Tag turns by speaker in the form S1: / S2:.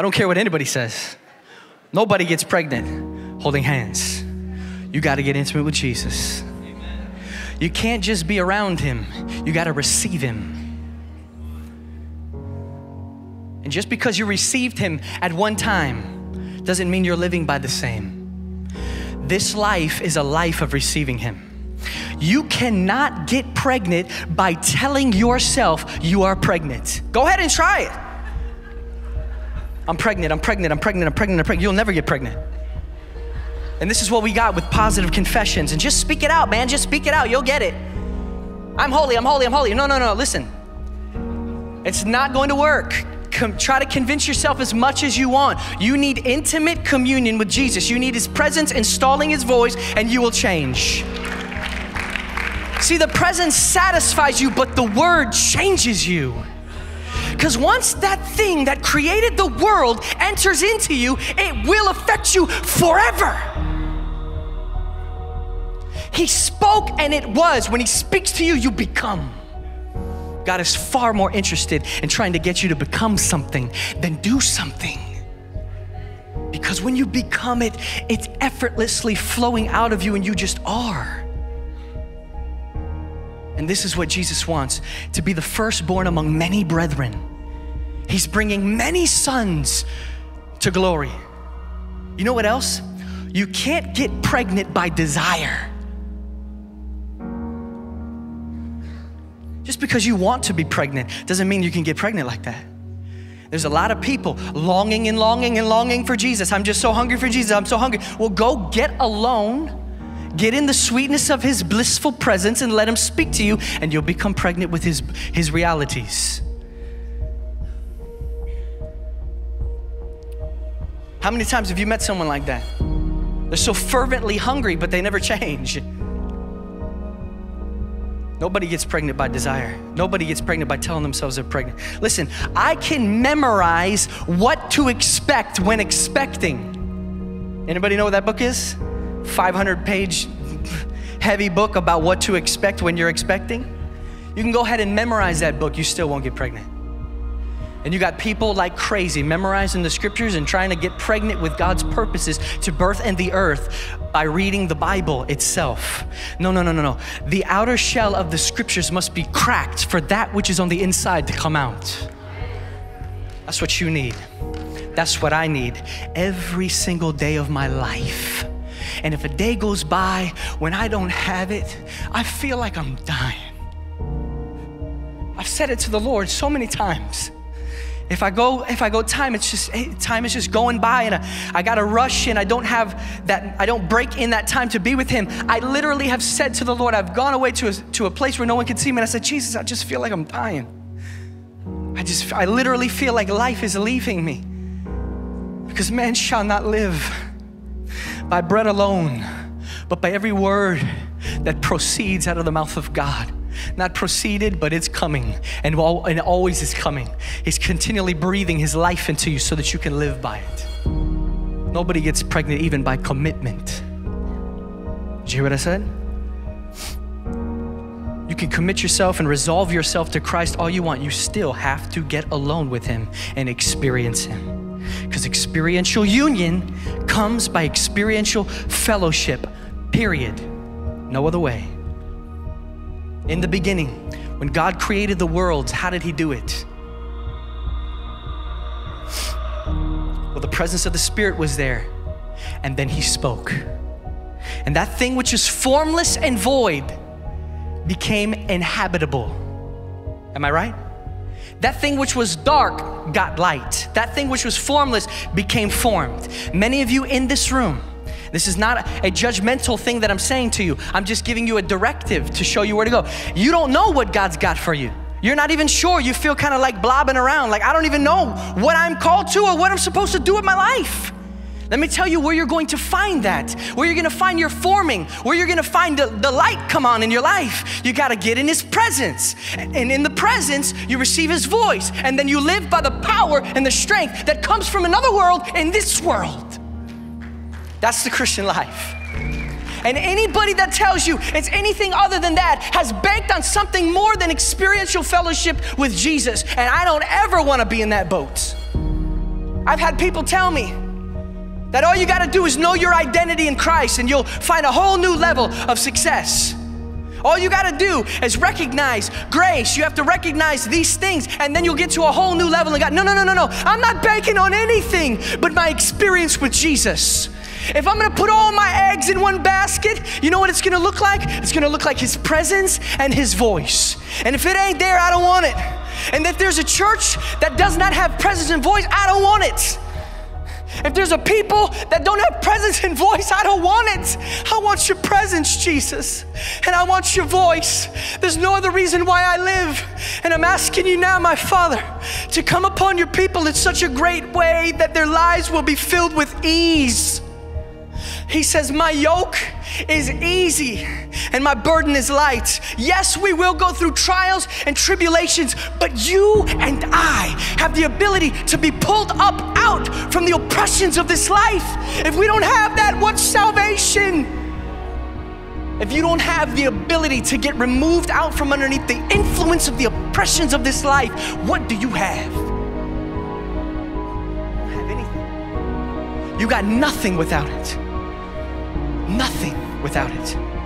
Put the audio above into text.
S1: I don't care what anybody says. Nobody gets pregnant holding hands. You got to get intimate with Jesus. You can't just be around him, you got to receive him. And just because you received him at one time doesn't mean you're living by the same. This life is a life of receiving him. You cannot get pregnant by telling yourself you are pregnant. Go ahead and try it. I'm pregnant, I'm pregnant, I'm pregnant, I'm pregnant, I'm pregnant. You'll never get pregnant. And this is what we got with positive confessions. And just speak it out, man. Just speak it out. You'll get it. I'm holy, I'm holy, I'm holy. No, no, no. Listen. It's not going to work. Com- try to convince yourself as much as you want. You need intimate communion with Jesus. You need His presence installing His voice, and you will change. See, the presence satisfies you, but the word changes you. Because once that thing that created the world enters into you, it will affect you forever. He spoke and it was. When He speaks to you, you become. God is far more interested in trying to get you to become something than do something. Because when you become it, it's effortlessly flowing out of you and you just are. And this is what Jesus wants to be the firstborn among many brethren. He's bringing many sons to glory. You know what else? You can't get pregnant by desire. Just because you want to be pregnant doesn't mean you can get pregnant like that. There's a lot of people longing and longing and longing for Jesus. I'm just so hungry for Jesus. I'm so hungry. Well, go get alone, get in the sweetness of his blissful presence and let him speak to you, and you'll become pregnant with his, his realities. How many times have you met someone like that? They're so fervently hungry, but they never change. Nobody gets pregnant by desire. Nobody gets pregnant by telling themselves they're pregnant. Listen, I can memorize what to expect when expecting. Anybody know what that book is? 500 page heavy book about what to expect when you're expecting. You can go ahead and memorize that book, you still won't get pregnant. And you got people like crazy memorizing the scriptures and trying to get pregnant with God's purposes to birth and the earth by reading the Bible itself. No, no, no, no, no. The outer shell of the scriptures must be cracked for that which is on the inside to come out. That's what you need. That's what I need every single day of my life. And if a day goes by when I don't have it, I feel like I'm dying. I've said it to the Lord so many times if I go, if I go time, it's just eh, time is just going by, and I, I gotta rush, and I don't have that. I don't break in that time to be with Him. I literally have said to the Lord, I've gone away to a, to a place where no one can see me, and I said, Jesus, I just feel like I'm dying. I just, I literally feel like life is leaving me, because man shall not live by bread alone, but by every word that proceeds out of the mouth of God not proceeded, but it's coming and, and always is coming. He's continually breathing His life into you so that you can live by it. Nobody gets pregnant even by commitment. Did you hear what I said? You can commit yourself and resolve yourself to Christ all you want. You still have to get alone with Him and experience Him. Because experiential union comes by experiential fellowship, period. No other way. In the beginning, when God created the worlds, how did He do it? Well, the presence of the Spirit was there, and then He spoke. And that thing which is formless and void became inhabitable. Am I right? That thing which was dark got light. That thing which was formless became formed. Many of you in this room, this is not a judgmental thing that I'm saying to you. I'm just giving you a directive to show you where to go. You don't know what God's got for you. You're not even sure. You feel kind of like blobbing around, like I don't even know what I'm called to or what I'm supposed to do with my life. Let me tell you where you're going to find that, where you're gonna find your forming, where you're gonna find the, the light come on in your life. You gotta get in His presence. And in the presence, you receive His voice. And then you live by the power and the strength that comes from another world in this world. That's the Christian life. And anybody that tells you it's anything other than that has banked on something more than experiential fellowship with Jesus. And I don't ever want to be in that boat. I've had people tell me that all you got to do is know your identity in Christ and you'll find a whole new level of success. All you got to do is recognize grace. You have to recognize these things, and then you'll get to a whole new level. And God, no, no, no, no, no. I'm not banking on anything but my experience with Jesus. If I'm gonna put all my eggs in one basket, you know what it's gonna look like? It's gonna look like His presence and His voice. And if it ain't there, I don't want it. And if there's a church that does not have presence and voice, I don't want it. If there's a people that don't have presence and voice, I don't want it. I want your presence, Jesus. And I want your voice. There's no other reason why I live. And I'm asking you now, my Father, to come upon your people in such a great way that their lives will be filled with ease. He says, My yoke is easy and my burden is light. Yes, we will go through trials and tribulations, but you and I have the ability to be pulled up out from the oppressions of this life. If we don't have that, what's salvation? If you don't have the ability to get removed out from underneath the influence of the oppressions of this life, what do you have? You don't have anything. You got nothing without it. Nothing without it.